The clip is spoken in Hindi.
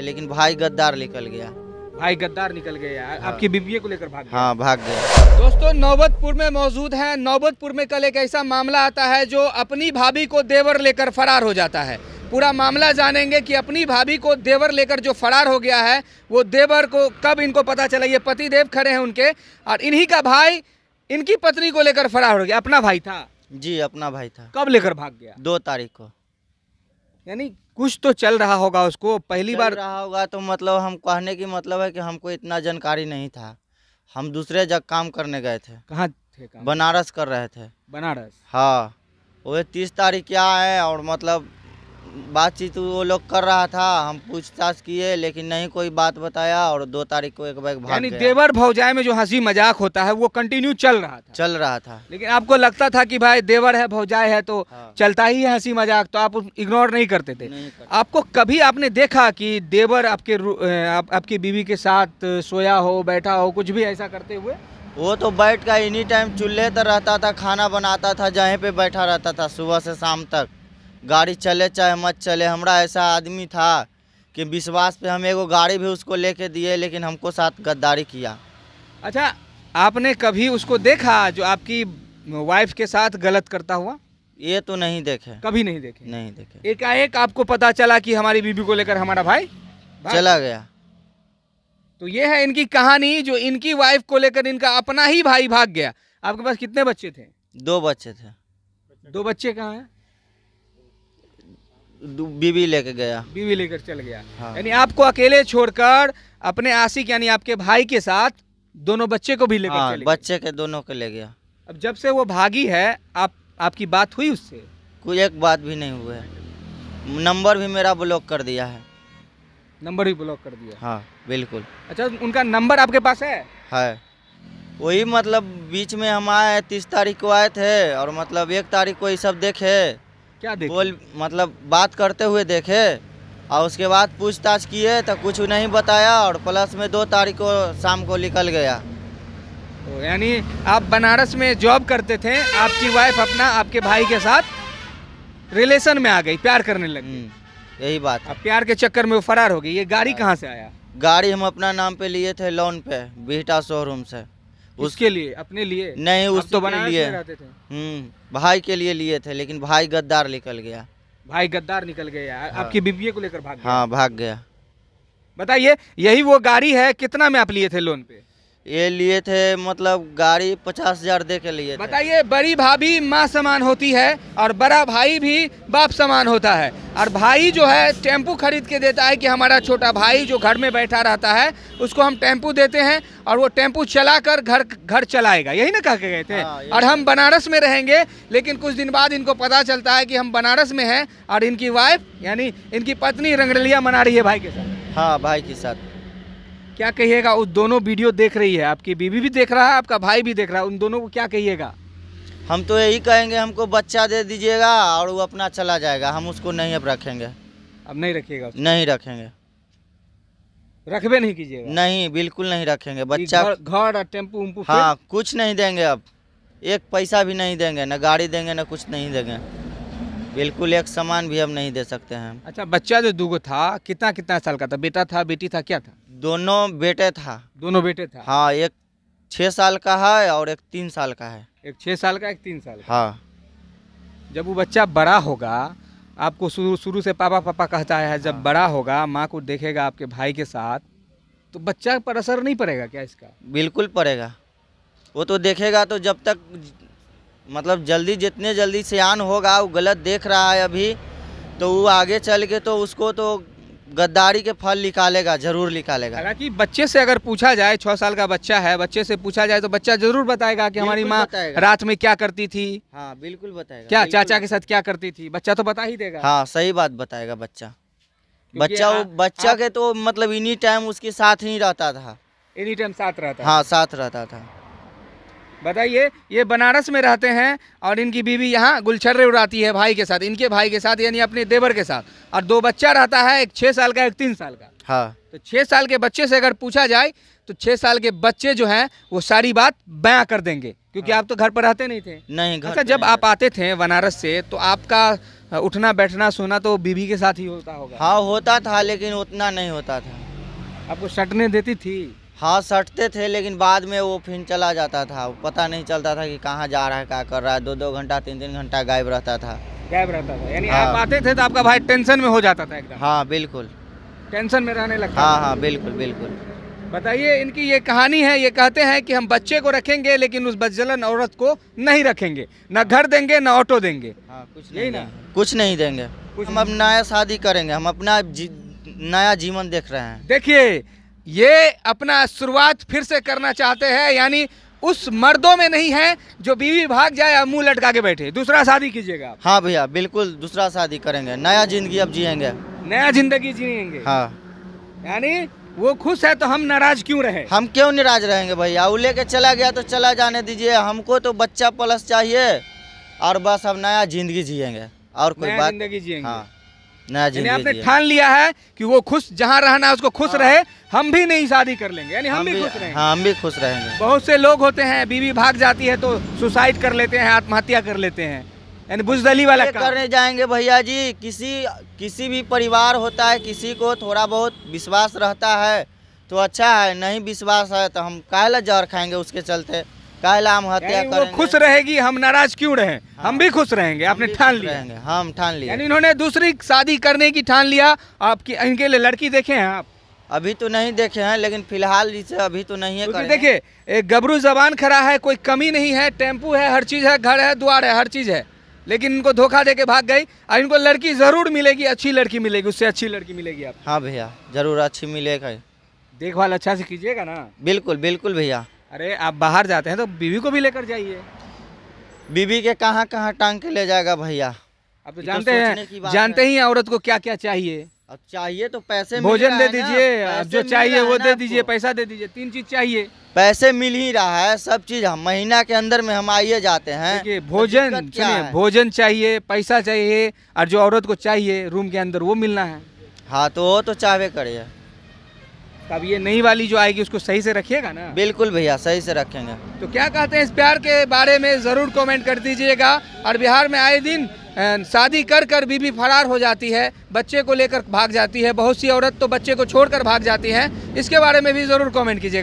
भाई गद्दार निकल गया। भाई गद्दार निकल गए यार आपकी बीबी को लेकर भाग हाँ भाग गया। दोस्तों नौबतपुर में मौजूद है। नौबतपुर में कल एक ऐसा मामला आता है जो अपनी भाभी को देवर लेकर फरार हो जाता है। पूरा मामला जानेंगे कि अपनी भाभी को देवर लेकर जो फरार हो गया है वो देवर को कब इनको पता चला? ये पति देव खड़े हैं उनके और इन्हीं का भाई इनकी पत्नी को लेकर फरार हो गया। अपना भाई था? जी अपना भाई था। कब लेकर भाग गया? दो तारीख को। यानी कुछ तो चल रहा होगा उसको। पहली चल बार रहा होगा तो मतलब हम कहने की मतलब है कि हमको इतना जानकारी नहीं था। हम दूसरे जगह काम करने गए थे। कहाँ थे काम? बनारस कर रहे थे। बनारस? हाँ। वो तीस तारीख क्या है और मतलब बातचीत वो लोग कर रहा था हम पूछताछ किए लेकिन नहीं कोई बात बताया और दो तारीख को एक बैग भाग यानी देवर भौजाई में जो हँसी मज़ाक होता है वो कंटिन्यू चल रहा था। चल रहा था। लेकिन आपको लगता था कि भाई देवर है भौजाई है तो हाँ। चलता ही है हँसी मज़ाक तो आप इग्नोर नहीं करते थे। नहीं कर आपको कभी आपने देखा कि देवर आपके आप, आपकी बीवी के साथ सोया हो बैठा हो कुछ भी ऐसा करते हुए? वो तो बैठ कर एनी टाइम चूल्हे पर रहता था खाना बनाता था जहाँ पे बैठा रहता था सुबह से शाम तक। गाड़ी चले चाहे मत चले हमारा ऐसा आदमी था कि विश्वास पे हम एगो गाड़ी भी उसको लेके दिए लेकिन हमको साथ गद्दारी किया। अच्छा आपने कभी उसको देखा जो आपकी वाइफ के साथ गलत करता हुआ? ये तो नहीं देखे। कभी नहीं देखे? नहीं देखे। एकाएक आपको पता चला कि हमारी बीबी को लेकर हमारा भाई भाग चला गया? तो ये है इनकी कहानी जो इनकी वाइफ को लेकर इनका अपना ही भाई भाग गया। आपके पास कितने बच्चे थे? दो बच्चे थे। दो बच्चे कहाँ हैं? बीवी लेके गया। बीवी लेकर चल गया। हाँ। यानी आपको अकेले छोड़कर अपने आशिक यानी आपके भाई के साथ दोनों बच्चे को भी लेकर हाँ चले बच्चे के दोनों के ले गया। अब जब से वो भागी है आप आपकी बात हुई उससे? कोई एक बात भी नहीं हुआ है। नंबर भी मेरा ब्लॉक कर दिया है। नंबर भी ब्लॉक कर दिया। हाँ बिल्कुल। अच्छा उनका नंबर आपके पास है? है। वही मतलब बीच में हम आए तीस तारीख को आए थे और मतलब एक तारीख को ये सब देखे। क्या देख? बोल मतलब बात करते हुए देखे और उसके बाद पूछताछ किए तो कुछ नहीं बताया और प्लस में दो तारीख को शाम को निकल गया। तो यानी आप बनारस में जॉब करते थे आपकी वाइफ अपना आपके भाई के साथ रिलेशन में आ गई प्यार करने लगी हम्म, यही बात। अब प्यार के चक्कर में वो फरार हो गई ये गाड़ी कहाँ से आया? गाड़ी हम अपना नाम पे लिए थे लोन पे बिहटा शोरूम से। उसके लिए? अपने लिए? नहीं उस तो बने बनारस लिए। रहते थे। हम्म भाई के लिए लिए थे लेकिन भाई गद्दार निकल गया। भाई गद्दार निकल गया। हाँ। आपकी बीबीए को लेकर भाग हाँ भाग गया। बताइए यही वो गाड़ी है कितना में आप लिए थे लोन पे? ये लिए थे मतलब गाड़ी पचास हज़ार दे के लिए बताइए बड़ी भाभी माँ समान होती है और बड़ा भाई भी बाप समान होता है। और भाई जो है टेंपू खरीद के देता है कि हमारा छोटा भाई जो घर में बैठा रहता है उसको हम टेंपू देते हैं और वो टेंपू चला कर घर घर चलाएगा। यही ना कह के गए थे? हाँ, और हम बनारस में रहेंगे लेकिन कुछ दिन बाद इनको पता चलता है कि हम बनारस में हैं और इनकी वाइफ यानी इनकी पत्नी रंगरलिया मना रही है भाई के साथ। हाँ भाई के साथ। क्या कहिएगा उस दोनों वीडियो देख रही है आपकी बीवी भी देख रहा है आपका भाई भी देख रहा है उन दोनों को क्या कहिएगा? हम तो यही कहेंगे हमको बच्चा दे दीजिएगा और वो अपना चला जाएगा हम उसको नहीं अब रखेंगे। अब नहीं रखिएगा नहीं रखेंगे। रखबे नहीं कीजिएगा? नहीं बिल्कुल नहीं रखेंगे बच्चा घर और टेंपू उम्पू हाँ कुछ नहीं देंगे अब एक पैसा भी नहीं देंगे न गाड़ी देंगे ना कुछ नहीं देंगे। बिल्कुल एक समान भी हम नहीं दे सकते हैं। अच्छा बच्चा जो दूगो था कितना कितना साल का था? बेटा था बेटी था क्या था? दोनों बेटे था। दोनों बेटे था? हाँ एक छः साल का है और एक तीन साल का है। एक छः साल का एक तीन साल का? हाँ। जब वो बच्चा बड़ा होगा आपको शुरू शुरू से पापा पापा कहता है जब हाँ। बड़ा होगा माँ को देखेगा आपके भाई के साथ तो बच्चा पर असर नहीं पड़ेगा क्या इसका? बिल्कुल पड़ेगा। वो तो देखेगा तो जब तक मतलब जल्दी जितने जल्दी सियान होगा वो गलत देख रहा है अभी तो वो आगे चल के तो उसको तो गद्दारी के फल निकालेगा ज़रूर निकालेगा। हालाँकि बच्चे से अगर पूछा जाए छः साल का बच्चा है बच्चे से पूछा जाए तो बच्चा ज़रूर बताएगा कि हमारी माँ रात में क्या करती थी। हाँ बिल्कुल बताएगा क्या बिल्कुल। चाचा के साथ क्या करती थी बच्चा तो बता ही देगा। हाँ सही बात बताएगा बच्चा। बच्चा आ- बच्चा के तो मतलब इन्हीं टाइम उसके साथ ही रहता था। एनी टाइम साथ रहता हाँ साथ रहता था। बताइए ये बनारस में रहते हैं और इनकी बीवी यहाँ गुलछर्रे उड़ाती है भाई के साथ इनके भाई के साथ यानी अपने देवर के साथ। और दो बच्चा रहता है एक छः साल का एक तीन साल का। हाँ। तो छः साल के बच्चे से अगर पूछा जाए तो छः साल के बच्चे जो हैं वो सारी बात बयां कर देंगे क्योंकि आप तो घर पर रहते नहीं थे। नहीं घर अच्छा जब आप आते थे बनारस से तो आपका उठना बैठना सोना तो बीवी के साथ ही होता होगा। हाँ होता था लेकिन उतना नहीं होता था। आपको सटने देती थी? हाँ सटते थे लेकिन बाद में वो फिर चला जाता था। पता नहीं चलता था कि कहाँ जा रहा है क्या कर रहा है। दो दो घंटा तीन तीन घंटा गायब रहता था। गायब रहता था। यानी हाँ। आप आते थे तो आपका भाई टेंशन में हो जाता था एकदम। हाँ बिल्कुल। टेंशन में रहने लगता हाँ हाँ बिल्कुल बिल्कुल। बताइए इनकी ये कहानी है ये कहते हैं कि हम बच्चे को रखेंगे लेकिन उस बदजलन औरत को नहीं रखेंगे। न घर देंगे न ऑटो देंगे। हाँ कुछ नहीं ना? देंगे। कुछ नहीं देंगे। कुछ हम अब नया शादी करेंगे। हम अपना नया जीवन देख रहे हैं। देखिए ये अपना शुरुआत फिर से करना चाहते हैं यानी उस मर्दों में नहीं है जो बीवी भाग जाए और मुँह लटका के बैठे। दूसरा शादी कीजिएगा हाँ भैया बिल्कुल दूसरा शादी करेंगे। नया ज़िंदगी अब जिएँगे। नया ज़िंदगी जिएँगे। हाँ। यानी वो खुश है तो हम नाराज़ क्यों रहे? हम क्यों नाराज़ रहेंगे भैया? वो लेके चला गया तो चला जाने दीजिए। हमको तो बच्चा प्लस चाहिए। और बस अब नया ज़िंदगी जिएँगे। और कोई बात ज़िंदगी जिएँगे। हाँ। यानी आपने ठान लिया है कि वो खुश जहाँ रहना है उसको खुश हाँ। रहे हम भी नहीं शादी कर लेंगे यानी हम, भी खुश रहेंगे। हाँ हम भी खुश रहेंगे। बहुत से लोग होते हैं बीवी भाग जाती है तो सुसाइड कर लेते हैं आत्महत्या कर लेते हैं यानी बुजदली वाला काम। करने जाएँगे भैया जी किसी किसी भी परिवार होता है किसी को थोड़ा बहुत विश्वास रहता है तो अच्छा है नहीं विश्वास है तो हम काहे ला जहर खाएँगे उसके चलते। काहे ला हम हत्या करेंगे। खुश रहेगी हम नाराज़ क्यों रहे? हम भी खुश रहेंगे आपने ठान लिया। रहेंगे हाँ हम ठान लिए यानी इन्होंने दूसरी शादी करने की ठान लिया आपकी इनके लिए लड़की देखे हैं आप? अभी तो नहीं देखे हैं लेकिन फ़िलहाल इसे अभी तो नहीं है क्योंकि। देखिए एक गबरू जबान खड़ा है कोई कमी नहीं है टेंपू है हर चीज़ है घर है द्वार है हर चीज़ है। लेकिन इनको धोखा दे के भाग गई और इनको लड़की ज़रूर मिलेगी अच्छी लड़की मिलेगी उससे अच्छी लड़की मिलेगी आप हाँ भैया ज़रूर अच्छी मिलेगा। देखभाल अच्छा से कीजिएगा ना। बिल्कुल बिल्कुल भैया। अरे आप बाहर जाते हैं तो बीवी को भी लेकर जाइए। बीबी के कहाँ कहाँ टांग के ले जाएगा भैया? आप तो तो जानते सोचने हैं जानते है। ही औरत को क्या क्या चाहिए। अब चाहिए तो पैसे भोजन दे दीजिए जो चाहिए वो दे दीजिए पैसा दे दीजिए तीन चीज़ चाहिए। पैसे मिल ही रहा है सब चीज़ हम महीना के अंदर में हम आइए जाते हैं। देखिए तो भोजन सुनिए? भोजन चाहिए पैसा चाहिए और जो औरत को चाहिए रूम के अंदर वो मिलना है। हाँ तो वो तो चाहवे करिए। तब ये नई वाली जो आएगी उसको सही से रखिएगा ना? बिल्कुल भैया सही से रखेंगे। तो क्या कहते हैं इस प्यार के बारे में ज़रूर कमेंट कर दीजिएगा। और बिहार में आए दिन शादी कर कर बीबी फरार हो जाती है बच्चे को लेकर भाग जाती है बहुत सी औरत तो बच्चे को छोड़कर भाग जाती है। इसके बारे में भी ज़रूर कमेंट कीजिएगा।